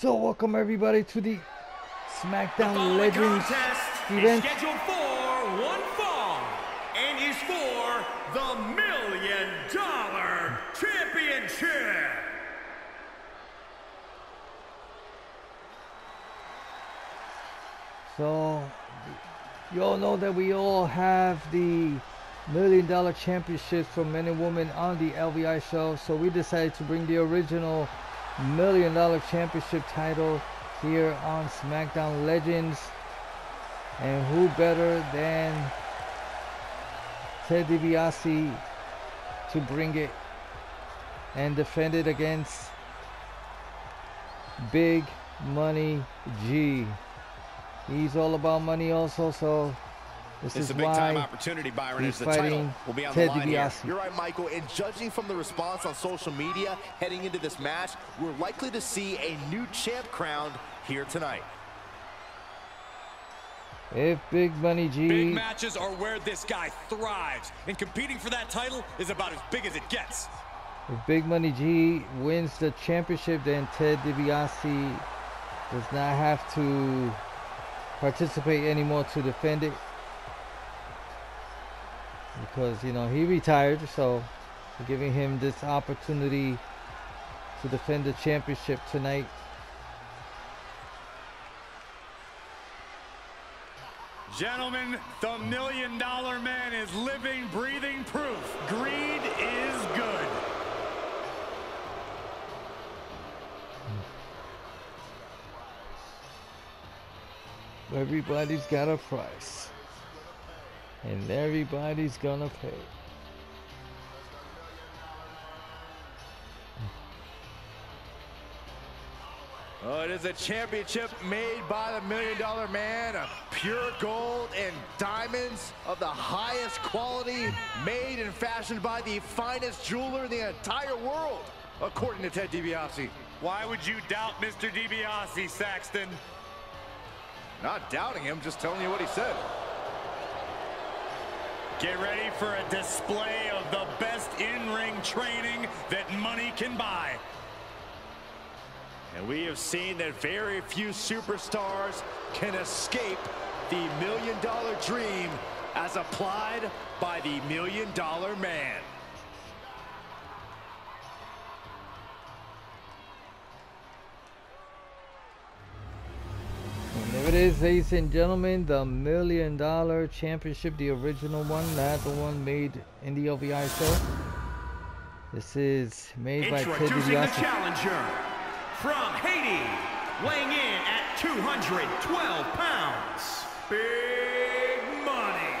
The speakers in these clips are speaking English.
So welcome everybody to the SmackDown The Legends event. scheduled for one fall and is for the Million Dollar Championship. So you all know that we all have the million dollar championships for men and women on the LVI show. So we decided to bring the original million dollar championship title here on SmackDown Legends. And who better than Ted DiBiase to bring it and defend it against Big Money G. He's all about money also, so this It's is a big time opportunity, Byron, he's as the title fighting will be on Ted the line here. You're right, Michael. And judging from the response on social media heading into this match, we're likely to see a new champ crowned here tonight. If Big Money G Big matches are where this guy thrives, and competing for that title is about as big as it gets. if Big Money G wins the championship, then Ted DiBiase does not have to participate anymore to defend it. Because you know he retired, so giving him this opportunity to defend the championship tonight. Gentlemen, the Million Dollar Man is living, breathing proof. Greed is good. Everybody's got a price. And everybody's gonna pay. Oh, it is a championship made by the Million Dollar Man of pure gold and diamonds of the highest quality, made and fashioned by the finest jeweler in the entire world, according to Ted DiBiase. Why would you doubt Mr. DiBiase, Saxton? Not doubting him, just telling you what he said. Get ready for a display of the best in-ring training that money can buy. And we have seen that very few superstars can escape the million dollar dream as applied by the million dollar man. Is, ladies and gentlemen, the Million Dollar Championship, the original one, not the one made in the LVI show. This is made by Ted Introducing the challenger from Haiti, weighing in at 212 pounds, Big Money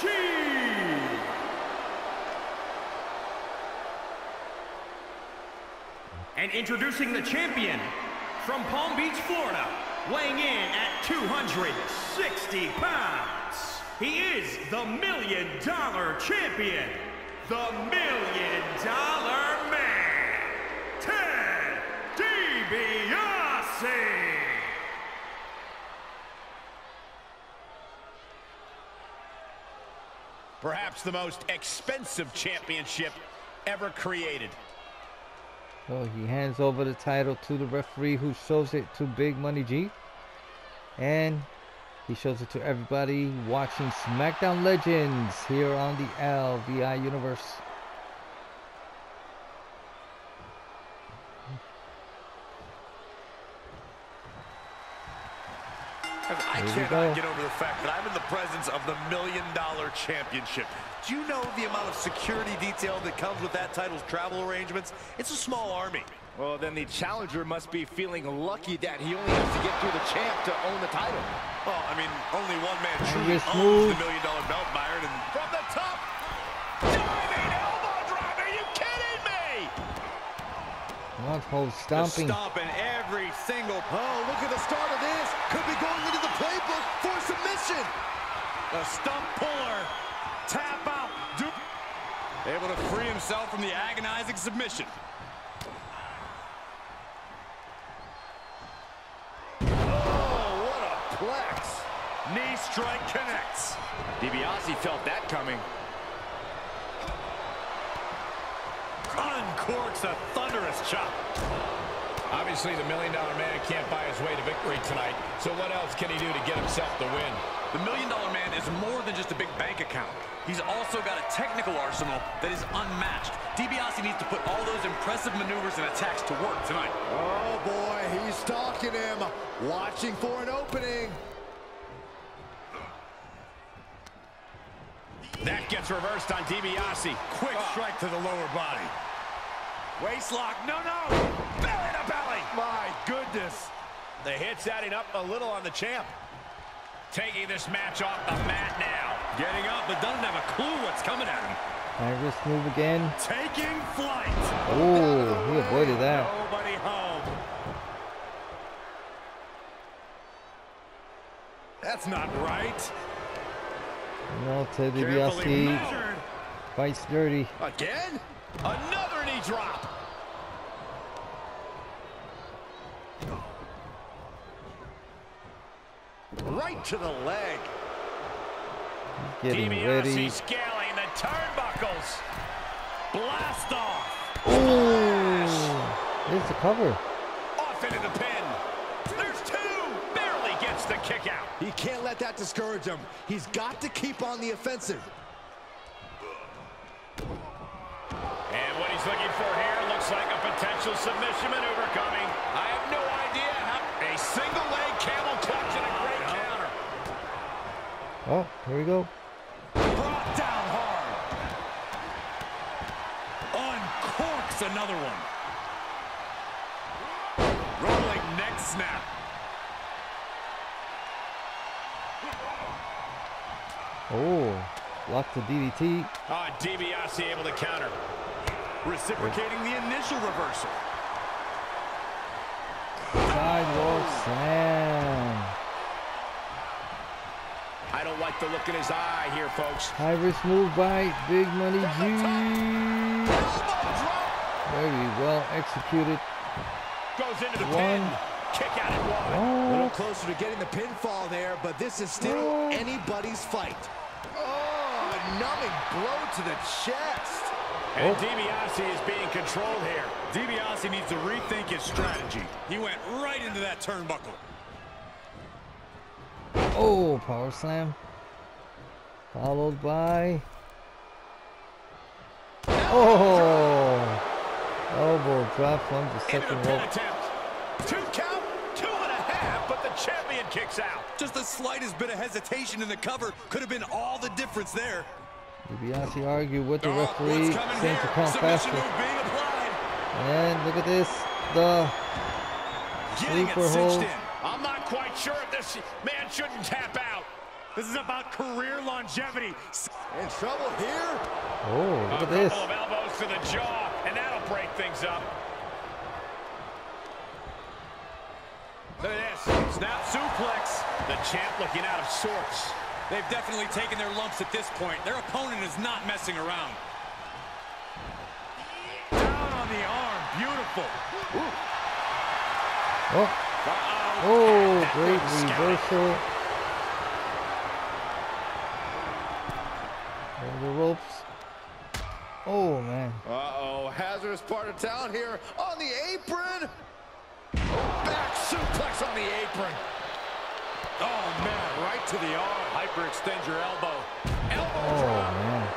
G. And introducing the champion from Palm Beach, Florida, weighing in at 260 pounds. He is the Million Dollar Champion, the Million Dollar Man, Ted DiBiase. Perhaps the most expensive championship ever created. So he hands over the title to the referee who shows it to Big Money G. And he shows it to everybody watching SmackDown Legends here on the LVI Universe. I Here cannot get over the fact that I'm in the presence of the Million Dollar Championship. Do you know the amount of security detail that comes with that title's travel arrangements? It's a small army. Well, then the challenger must be feeling lucky that he only has to get through the champ to own the title. Well, I mean, only one man truly Irish owns move. the Million Dollar Belt, Byron, and from the top, diving elbow drop. Are you kidding me? One pose stomping. Stomping every single Oh, look at the start of this. Could be going into the playbook for submission. The stump puller. Tap out. Able to free himself from the agonizing submission. Oh, what a plex. Knee strike connects. DiBiase felt that coming. Uncorks a thunderous chop. Obviously, the Million Dollar Man can't buy his way to victory tonight, so what else can he do to get himself the win? The Million Dollar Man is more than just a big bank account. He's also got a technical arsenal that is unmatched. DiBiase needs to put all those impressive maneuvers and attacks to work tonight. Oh, boy, he's stalking him, watching for an opening. That gets reversed on DiBiase. Quick ah. strike to the lower body. Waist lock. No, no. Belly to belly. My goodness. The hit's adding up a little on the champ. Taking this match off the mat now. Getting up, but doesn't have a clue what's coming at him. High risk move again. Taking flight. Oh, he avoided that. Nobody home. That's not right. No, Ted DiBiase fights dirty. Again? Another knee drop. Right to the leg. Getting DiBiase ready. scaling the turnbuckles. Blast off. Oh, there's the cover. Off into the pin. There's two. Barely gets the kick out. He can't let that discourage him. He's got to keep on the offensive. And what he's looking for here looks like a potential submission maneuver coming. I have no idea how. A single leg camel clutch and a great counter. Oh, here we go. Brought down hard. Uncorks another one. Rolling neck snap. Oh, blocked the DDT. Ah, DiBiase able to counter. Reciprocating the initial reversal. Sidewalk slam. I don't like the look in his eye here, folks. High risk move by Big Money G. Very well executed. Goes into the One. pin. Kick out at one. A little Oh, closer to getting the pinfall there, but this is still anybody's fight. Oh, a numbing blow to the chest. And oh. DiBiase is being controlled here. DiBiase needs to rethink his strategy. He went right into that turnbuckle. oh, power slam. Followed by. Oh, elbow drop from the second the rope. attempt. Two count, champion kicks out. Just the slightest bit of hesitation in the cover could have been all the difference there. DiBiase argued with the Oh, referee, saying to come faster. move being applied. And look at this, the Getting sleeper cinched hold. in. I'm not quite sure if this man shouldn't tap out. This is about career longevity. In trouble here? Oh, look a at this. A couple of elbows to the jaw, and that'll break things up. Look at this. Snap suplex. The champ looking out of sorts. They've definitely taken their lumps at this point. Their opponent is not messing around. Down on the arm. Beautiful. Oh, Uh-oh. oh, great reversal. Over the ropes. Oh, man. Uh-oh, hazardous part of town here on the apron. The apron. Oh, man. Right to the arm. Hyperextend your elbow. Elbow Oh, drop. man.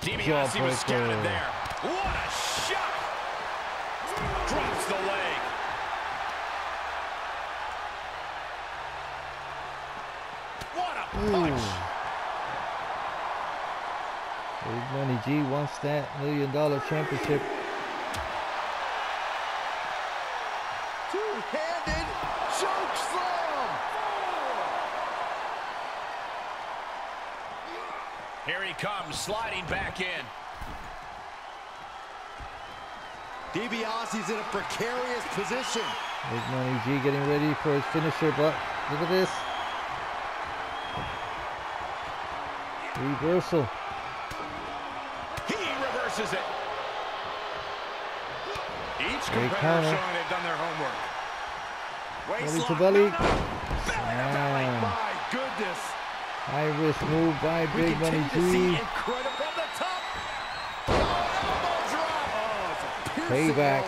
DiBiase was scouted there. What a shot! Drops the leg. What a punch! Big Money G wants that million dollar championship. Here comes, sliding back in. DiBiase's in a precarious position. Big Money G getting ready for his finisher, but look at this. Reversal. He reverses it. Each Great competitor counter. showing they've done their homework. Belly to Waistlock. belly. No, no. Belly to belly. Slam. My goodness. High risk move by We Big Money continue to see G. incredible from the top. Oh, Payback.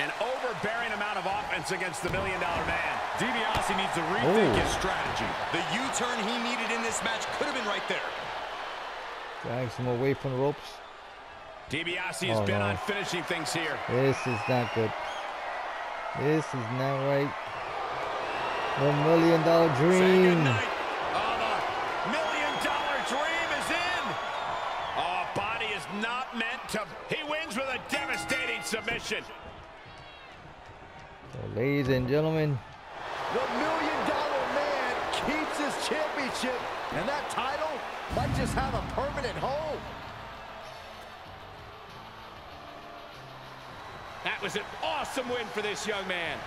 An overbearing amount of offense against the Million Dollar Man. DiBiase needs to rethink Oh. his strategy. The U-turn he needed in this match could have been right there. Drags him away from the ropes. DiBiase has Oh, been no. on finishing things here. This is not good. This is not right. The million dollar Say dream. goodnight. Oh, the million dollar dream is in. Oh, body is not to. He wins with a devastating submission. So, ladies and gentlemen, The Million Dollar Man keeps his championship, and that title might just have a permanent home. That was an awesome win for this young man.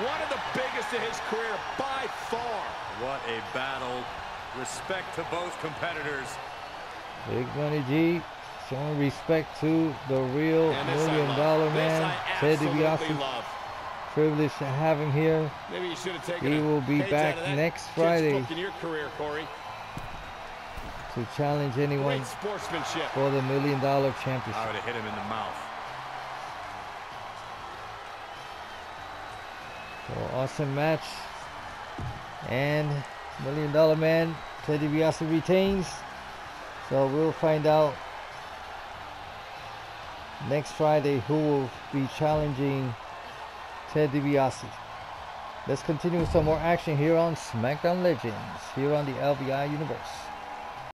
One of the biggest of his career by far. What a battle. Respect to both competitors. Big Money G showing respect to the real And this I million love. dollar This man, Ted DiBiase. love. Privileged to have him here. Maybe you should have taken He will be back out of that next Friday. in your career, Corey. to challenge anyone sportsmanship. for the million dollar I championship. would have hit him in the mouth. So awesome match. And million dollar man, Ted DiBiase retains. So we'll find out next Friday who will be challenging Ted DiBiase. Let's continue with some more action here on SmackDown Legends here on the LVI Universe.